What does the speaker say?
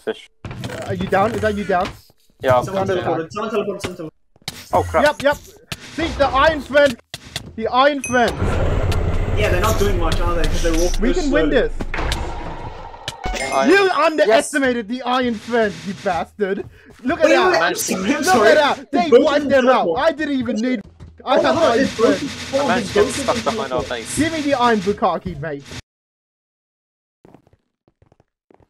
fish. Uh, are you down? Is that you down? Yeah, I'll Someone teleported. Someone teleported. Someone teleported. Oh crap. Yep, yep. See, the Iron Friend. The Iron Friend. Yeah, they're not doing much, are they? Because they're walking. We can can win this. Iron. You underestimated yes. the Iron Friend, you bastard. Look at Wait, that. wait, I'm Look sorry. at that. They wiped them out. I didn't even need. Oh, I Oh have Iron Friend. stuck behind our teleport. Give me the Iron Bukkake, mate.